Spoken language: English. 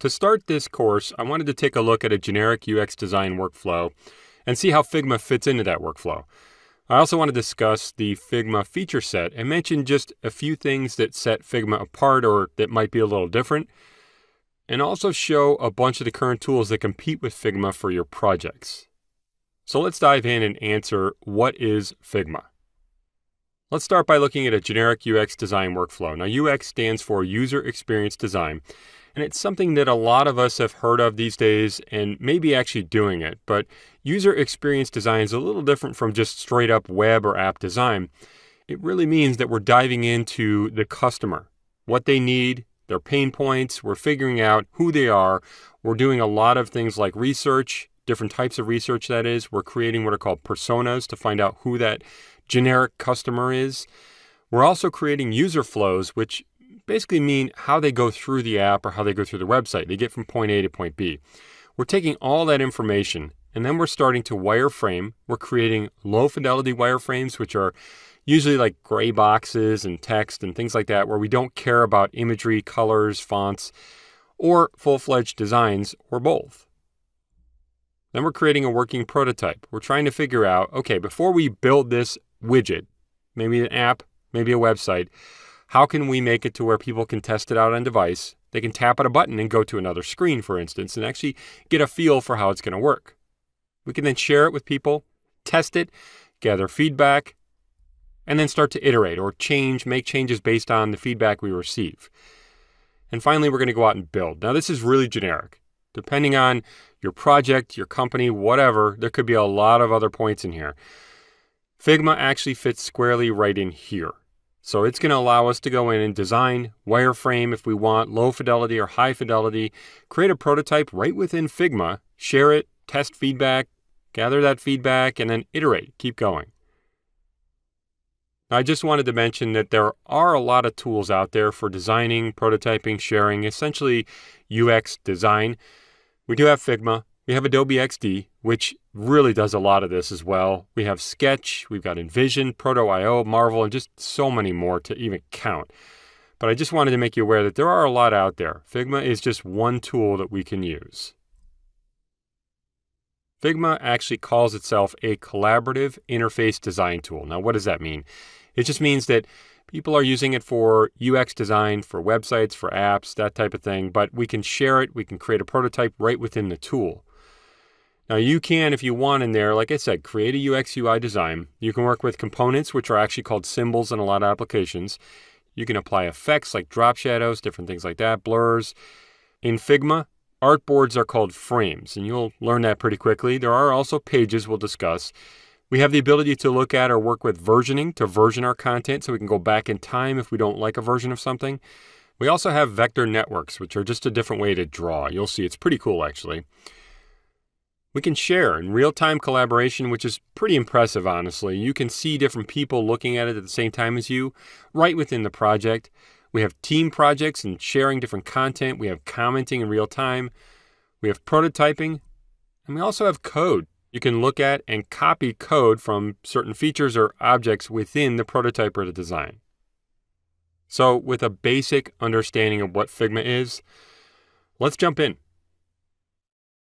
To start this course, I wanted to take a look at a generic UX design workflow and see how Figma fits into that workflow. I also want to discuss the Figma feature set and mention just a few things that set Figma apart or that might be a little different, and also show a bunch of the current tools that compete with Figma for your projects. So let's dive in and answer what is Figma? Let's start by looking at a generic UX design workflow. Now, UX stands for User Experience Design, and it's something that a lot of us have heard of these days and maybe actually doing it. But user experience design is a little different from just straight up web or app design. It really means that we're diving into the customer, what they need, their pain points. We're figuring out who they are. We're doing a lot of things like research, different types of research that is. We're creating what are called personas to find out who that generic customer is. We're also creating user flows, which basically mean how they go through the app or how they go through the website. They get from point A to point B. We're taking all that information and then we're starting to wireframe. We're creating low fidelity wireframes, which are usually like gray boxes and text and things like that, where we don't care about imagery, colors, fonts, or full fledged designs, or both. Then we're creating a working prototype. We're trying to figure out okay, before we build this widget, maybe an app, maybe a website, how can we make it to where people can test it out on device? They can tap on a button and go to another screen, for instance, and actually get a feel for how it's going to work. We can then share it with people, test it, gather feedback, and then start to iterate or change, make changes based on the feedback we receive. And finally, we're going to go out and build. Now, this is really generic. Depending on your project, your company, whatever, there could be a lot of other points in here. Figma actually fits squarely right in here. So it's going to allow us to go in and design wireframe if we want, low fidelity or high fidelity, create a prototype right within Figma, share it, test feedback, gather that feedback, and then iterate, keep going. I just wanted to mention that there are a lot of tools out there for designing, prototyping, sharing, essentially UX design. We do have Figma, we have Adobe XD, which really does a lot of this as well. We have Sketch, we've got InVision, Proto.io, Marvel, and just so many more to even count. But I just wanted to make you aware that there are a lot out there. Figma is just one tool that we can use. Figma actually calls itself a collaborative interface design tool. Now, what does that mean? It just means that people are using it for UX design, for websites, for apps, that type of thing, but we can share it, we can create a prototype right within the tool. Now, you can, if you want, in there, like I said, create a UX UI design. You can work with components, which are actually called symbols in a lot of applications. You can apply effects like drop shadows, different things like that, blurs. In Figma, artboards are called frames, and you'll learn that pretty quickly. There are also pages we'll discuss. We have the ability to look at or work with versioning to version our content so we can go back in time if we don't like a version of something. We also have vector networks, which are just a different way to draw. You'll see it's pretty cool actually. We can share in real time collaboration, which is pretty impressive, honestly. You can see different people looking at it at the same time as you, right within the project. We have team projects and sharing different content. We have commenting in real time. We have prototyping. And we also have code. You can look at and copy code from certain features or objects within the prototype or the design. So, with a basic understanding of what Figma is, let's jump in.